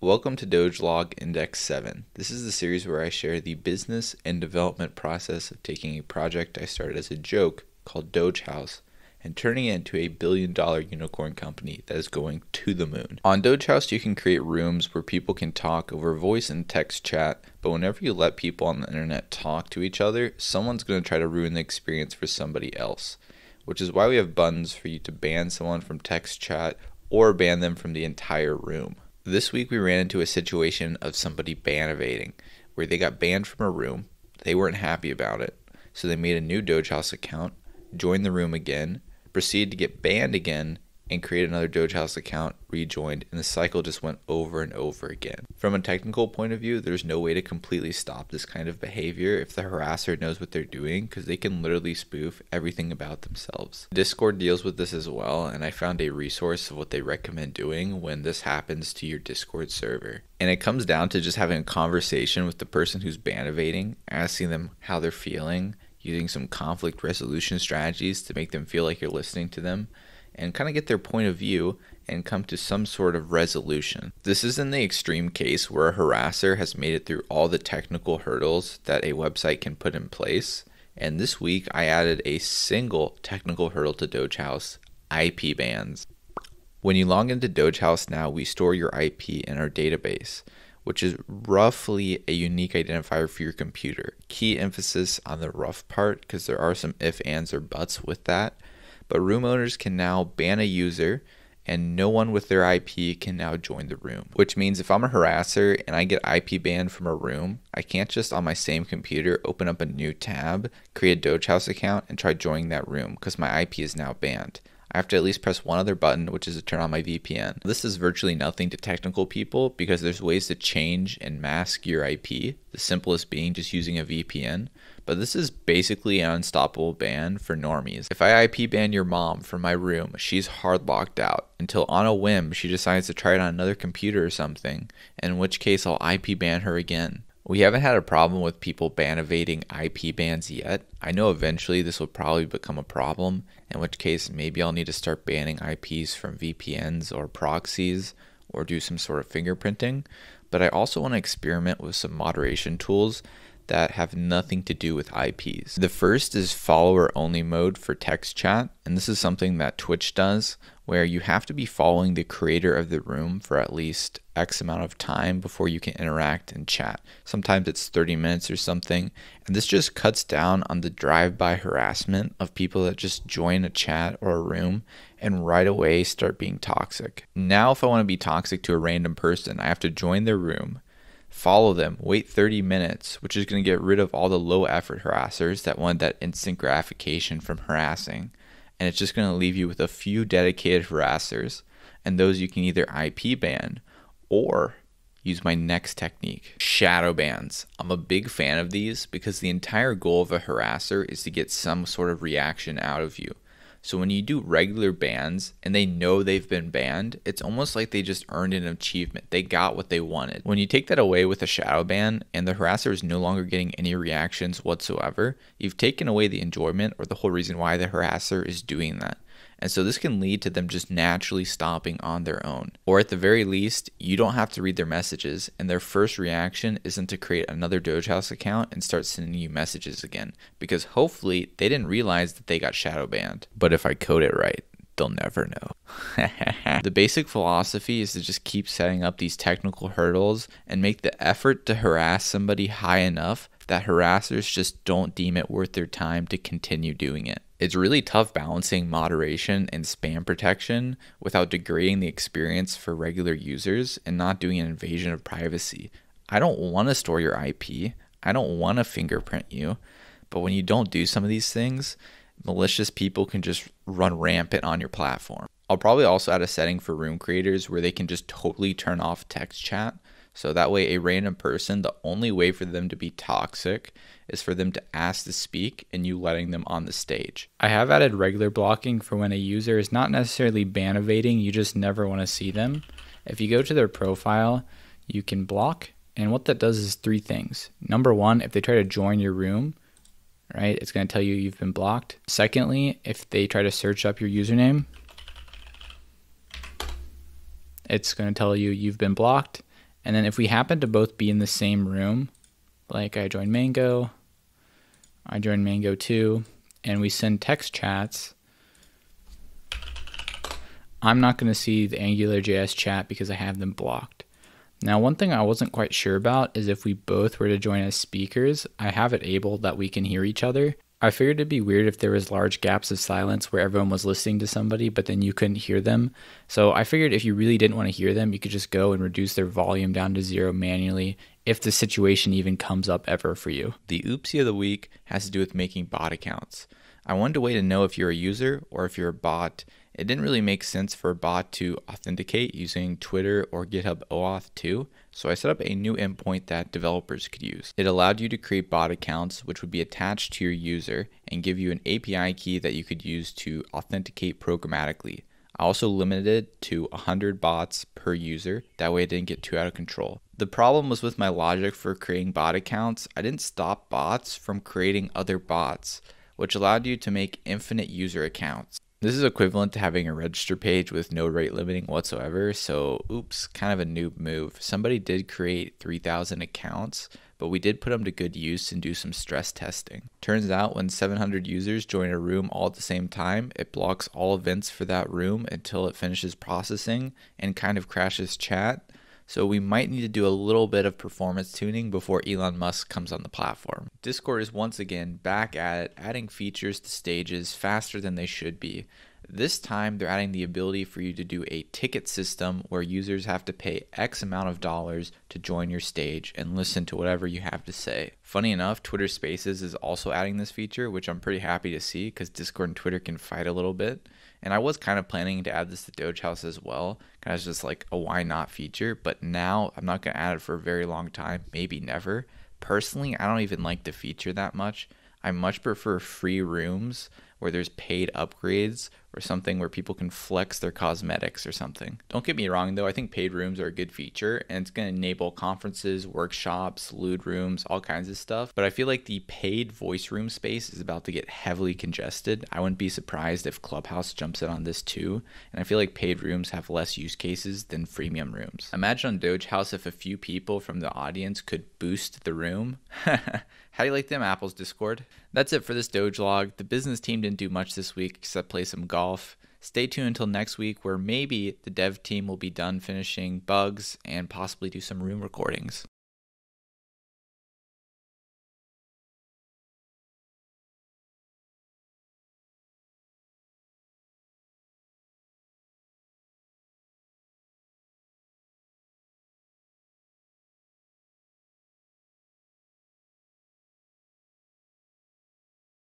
Welcome to Dogelog Index 7. This is the series where I share the business and development process of taking a project I started as a joke called Doge House and turning it into a billion dollar unicorn company that is going to the moon. On Doge House, you can create rooms where people can talk over voice and text chat, but whenever you let people on the internet talk to each other, someone's going to try to ruin the experience for somebody else, which is why we have buttons for you to ban someone from text chat or ban them from the entire room. This week we ran into a situation of somebody ban evading, where they got banned from a room, they weren't happy about it, so they made a new Doge House account, joined the room again, proceeded to get banned again, and create another Doge House account, rejoined, and the cycle just went over and over again. From a technical point of view, there's no way to completely stop this kind of behavior if the harasser knows what they're doing, because they can literally spoof everything about themselves. Discord deals with this as well, and I found a resource of what they recommend doing when this happens to your Discord server. And it comes down to just having a conversation with the person who's ban evading, asking them how they're feeling, using some conflict resolution strategies to make them feel like you're listening to them and kind of get their point of view and come to some sort of resolution. This is in the extreme case where a harasser has made it through all the technical hurdles that a website can put in place. And this week I added a single technical hurdle to Doge House IP bans. When you log into Doge House now, we store your IP in our database, which is roughly a unique identifier for your computer. Key emphasis on the rough part because there are some if, ands, or buts with that but room owners can now ban a user and no one with their IP can now join the room. Which means if I'm a harasser and I get IP banned from a room, I can't just on my same computer open up a new tab, create a Doge House account, and try joining that room because my IP is now banned. I have to at least press one other button, which is to turn on my VPN. This is virtually nothing to technical people because there's ways to change and mask your IP, the simplest being just using a VPN. But this is basically an unstoppable ban for normies. If I IP ban your mom from my room, she's hard locked out until on a whim she decides to try it on another computer or something, in which case I'll IP ban her again. We haven't had a problem with people ban evading IP bans yet. I know eventually this will probably become a problem, in which case maybe I'll need to start banning IPs from VPNs or proxies or do some sort of fingerprinting. But I also want to experiment with some moderation tools that have nothing to do with IPs. The first is follower only mode for text chat, and this is something that Twitch does where you have to be following the creator of the room for at least X amount of time before you can interact and chat. Sometimes it's 30 minutes or something. And this just cuts down on the drive by harassment of people that just join a chat or a room and right away start being toxic. Now, if I want to be toxic to a random person, I have to join their room, follow them, wait 30 minutes, which is going to get rid of all the low effort harassers that want that instant gratification from harassing and it's just going to leave you with a few dedicated harassers, and those you can either IP ban or use my next technique shadow bans. I'm a big fan of these because the entire goal of a harasser is to get some sort of reaction out of you. So when you do regular bans and they know they've been banned, it's almost like they just earned an achievement. They got what they wanted. When you take that away with a shadow ban and the harasser is no longer getting any reactions whatsoever, you've taken away the enjoyment or the whole reason why the harasser is doing that. And so this can lead to them just naturally stopping on their own. Or at the very least, you don't have to read their messages, and their first reaction isn't to create another Doge House account and start sending you messages again, because hopefully they didn't realize that they got shadow banned. But if I code it right, they'll never know. the basic philosophy is to just keep setting up these technical hurdles and make the effort to harass somebody high enough that harassers just don't deem it worth their time to continue doing it. It's really tough balancing moderation and spam protection without degrading the experience for regular users and not doing an invasion of privacy. I don't want to store your IP. I don't want to fingerprint you. But when you don't do some of these things, malicious people can just run rampant on your platform. I'll probably also add a setting for room creators where they can just totally turn off text chat so that way, a random person, the only way for them to be toxic is for them to ask to speak and you letting them on the stage. I have added regular blocking for when a user is not necessarily ban evading, you just never want to see them. If you go to their profile, you can block, and what that does is three things. Number one, if they try to join your room, right, it's going to tell you you've been blocked. Secondly, if they try to search up your username, it's going to tell you you've been blocked. And then if we happen to both be in the same room, like I join Mango, I join Mango too, and we send text chats, I'm not going to see the AngularJS chat because I have them blocked. Now, one thing I wasn't quite sure about is if we both were to join as speakers, I have it able that we can hear each other. I figured it'd be weird if there was large gaps of silence where everyone was listening to somebody, but then you couldn't hear them. So I figured if you really didn't want to hear them, you could just go and reduce their volume down to zero manually if the situation even comes up ever for you. The oopsie of the week has to do with making bot accounts. I wanted a way to know if you're a user or if you're a bot. It didn't really make sense for a bot to authenticate using Twitter or GitHub OAuth 2, so I set up a new endpoint that developers could use. It allowed you to create bot accounts which would be attached to your user and give you an API key that you could use to authenticate programmatically. I also limited it to 100 bots per user, that way it didn't get too out of control. The problem was with my logic for creating bot accounts, I didn't stop bots from creating other bots, which allowed you to make infinite user accounts. This is equivalent to having a register page with no rate limiting whatsoever. So, oops, kind of a noob move. Somebody did create 3,000 accounts, but we did put them to good use and do some stress testing. Turns out when 700 users join a room all at the same time, it blocks all events for that room until it finishes processing and kind of crashes chat. So we might need to do a little bit of performance tuning before Elon Musk comes on the platform. Discord is once again back at it, adding features to stages faster than they should be. This time, they're adding the ability for you to do a ticket system where users have to pay X amount of dollars to join your stage and listen to whatever you have to say. Funny enough, Twitter Spaces is also adding this feature, which I'm pretty happy to see because Discord and Twitter can fight a little bit. And I was kind of planning to add this to Doge House as well, kind of just like a why not feature. But now I'm not going to add it for a very long time, maybe never. Personally, I don't even like the feature that much. I much prefer free rooms where there's paid upgrades or something where people can flex their cosmetics or something. Don't get me wrong though, I think paid rooms are a good feature and it's going to enable conferences, workshops, lewd rooms, all kinds of stuff. But I feel like the paid voice room space is about to get heavily congested. I wouldn't be surprised if Clubhouse jumps in on this too. And I feel like paid rooms have less use cases than freemium rooms. Imagine on Doge House if a few people from the audience could boost the room. How do you like them apples, Discord? That's it for this Doge log. The business team didn't do much this week except play some golf. Stay tuned until next week where maybe the dev team will be done finishing bugs and possibly do some room recordings.